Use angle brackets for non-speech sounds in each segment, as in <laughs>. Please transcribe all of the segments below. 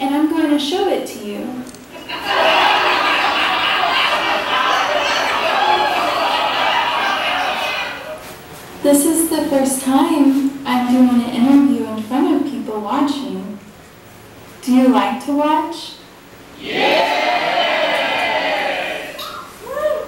and I'm going to show it to you. This is the first time I'm doing an interview in front of people watching. Do you like to watch?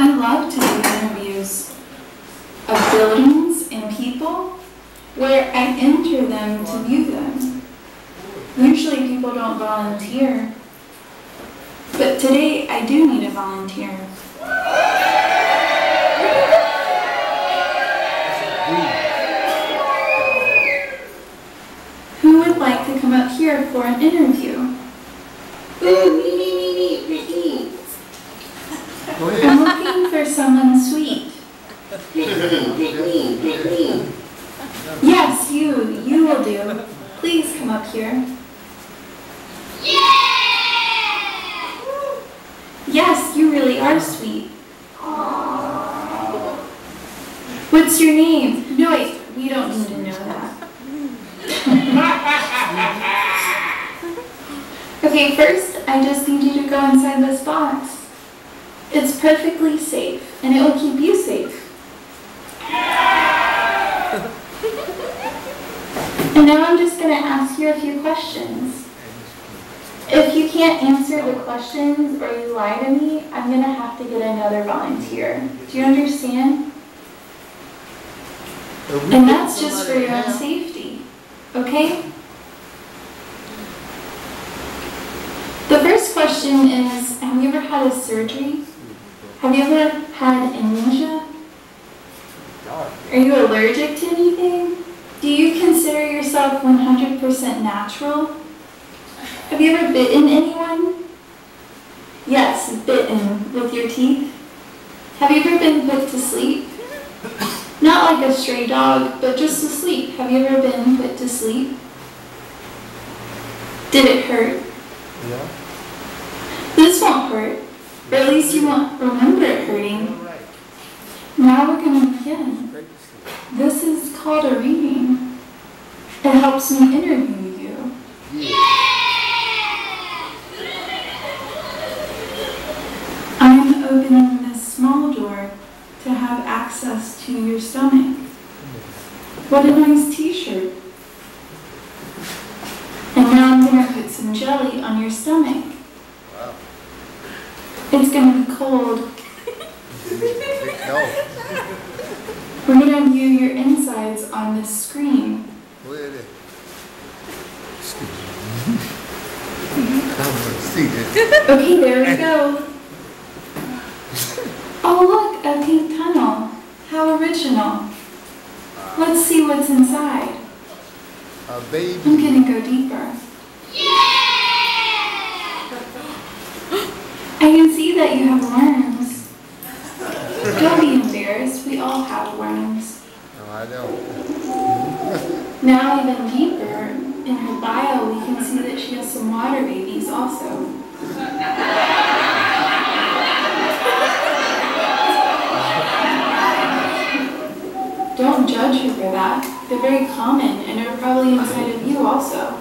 I love to do interviews of buildings and people where I enter them to view them. Usually people don't volunteer, but today I do need a volunteer. Who would like to come up here for an interview? Ooh, me, me, me, me, me, me. Go ahead. I'm looking for someone sweet. Pick me, pick me, pick me. Yes, you, you will do. Please come up here. Yes, you really are sweet. What's your name? No, wait, we don't need to know that. <laughs> okay, first, I just need you to go inside this box. It's perfectly safe, and it will keep you safe. <laughs> And now I'm just going to ask you a few questions. If you can't answer the questions or you lie to me, I'm going to have to get another volunteer. Do you understand? And that's just for your own safety, okay? The first question is, have you ever had a surgery? Have you ever had amnesia? Are you allergic to anything? Do you consider yourself 100% natural? Have you ever bitten anyone? Yes, bitten with your teeth. Have you ever been put to sleep? Not like a stray dog, but just asleep. Have you ever been put to sleep? Did it hurt? Yeah. This won't hurt. Or at least you won't remember it hurting. Now we're going to begin. This is called a reading. It helps me interview you. Yeah. I'm opening this small door to have access to your stomach. What a nice t-shirt. And now I'm going to put some jelly on your stomach. Wow. It's going to be cold. No. <laughs> We're going to view your insides on this screen. Where is it? Excuse me. <laughs> Come and see this. Okay, there we go. Oh, look, a pink tunnel. How original. Let's see what's inside. A I'm baby. gonna go deeper. Yeah! I can see that you have worms. Don't be embarrassed, we all have worms. No, I don't. Now even deeper, in her bio, we can see that she has some water babies also. Don't judge her for that. They're very common and are probably inside of you also.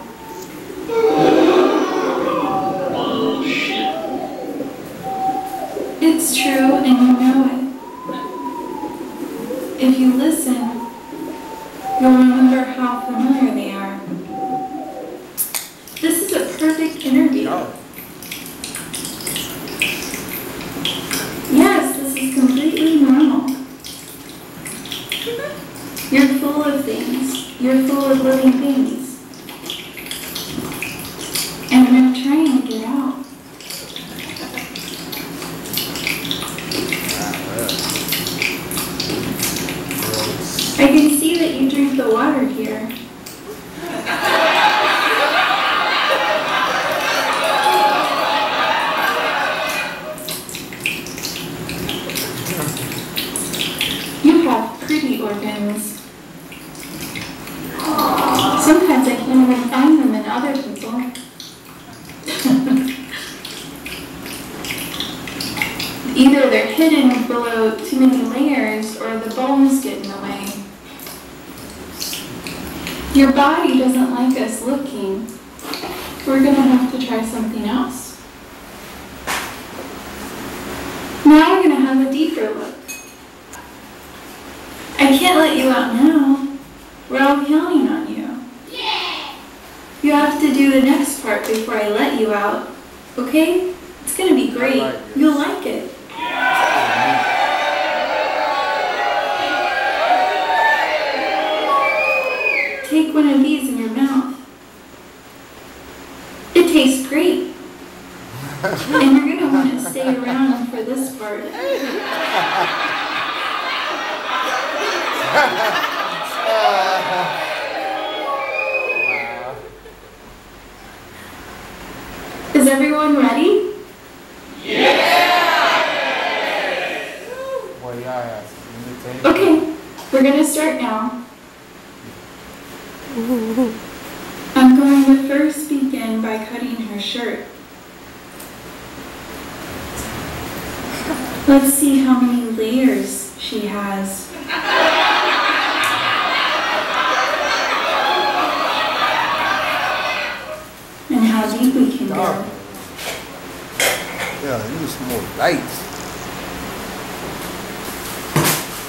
It's true and you know it. If you listen, you'll remember how familiar they are. This is a perfect interview. No. Yes, this is completely normal. You're full of things. You're full of living things. And I'm trying to get out. I can see that you drink the water here. You have pretty organs. Sometimes I can't even find them in other people. <laughs> Either they're hidden below too many layers or the bones get in the way. Your body doesn't like us looking. we're gonna have to try something else. Now we're gonna have a deeper look. I can't let you out now. We're all counting on you. Have to do the next part before I let you out. Okay? It's gonna be great. like. You'll like it. Take one of these in your mouth. It tastes great. <laughs> and you're gonna want to stay around for this part. <laughs> Is everyone ready? Well, yeah, yeah. Let me tell you. Okay, we're gonna start now. I'm going to first begin by cutting her shirt. Let's see how many layers she has. And how deep we can Dark. go. Yeah, use some more lights.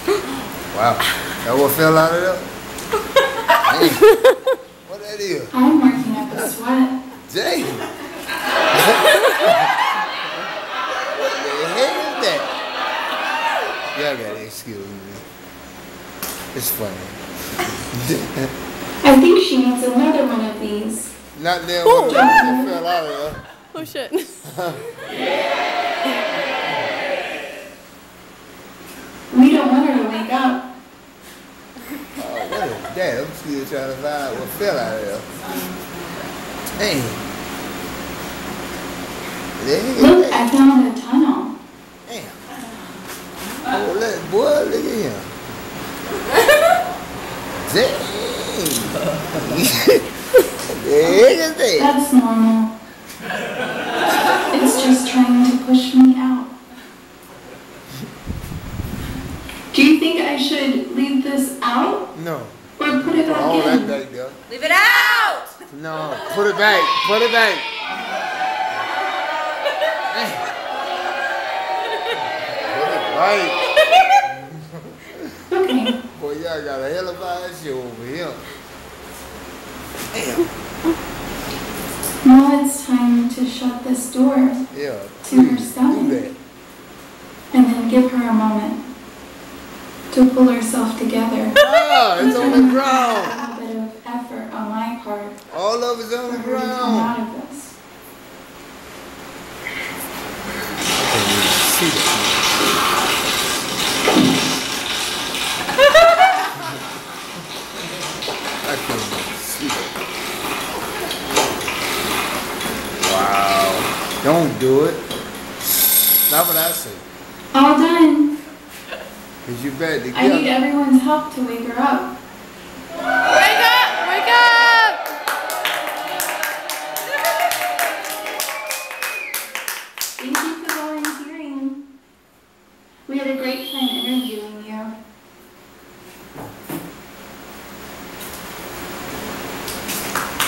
<gasps> Wow. That what fell out of there? What that is? I'm working up a sweat. Jay. <laughs> what the heck is that? Y'all gotta excuse me. It's funny. I think she needs another one of these. Not that one fell out of there. Oh shit. We don't want her to wake up. Oh, what is that? I'm still trying to find out what fell out of there. Dang. The Look, I found a tunnel. Damn. Oh, look, boy, look at him. Dang. <laughs> the heck is that? That's normal. It's just trying to push me out. Do you think I should leave this out No. or put it back All that in? back there. Leave it out! No, put it back. Put it back. Put it right. Okay. <laughs> Boy, y'all got a hell of a show over here. Damn. Now it's time to shut this door Yeah, To her stomach. that. then give her a moment to pull herself together. Ah, it's on the A ground. little bit of effort on my part All of it's on the for her to come ground. out of this. can't even see that. I can't even see that. Wow. Don't do it. Not what I say. All done. Cause you better to I need get everyone's help to wake her up. Wake up! Wake up! Thank you for volunteering. We had a great time interviewing you.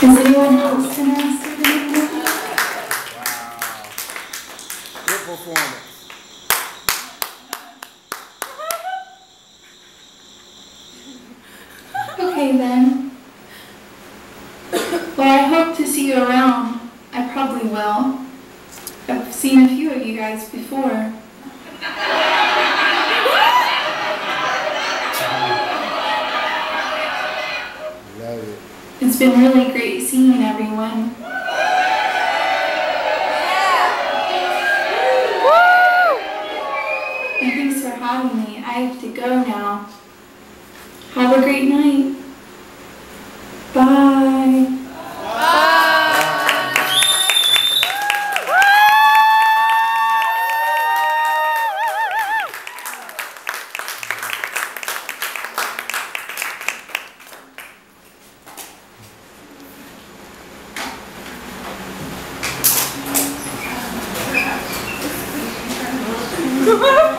Is anyone else interested in the movie? Good performance. Okay then. Well, I hope to see you around. I probably will. I've seen a few of you guys before. Love it. It's been really great seeing everyone. And thanks for having me. I have to go now. Have a great night. Yeah. <laughs>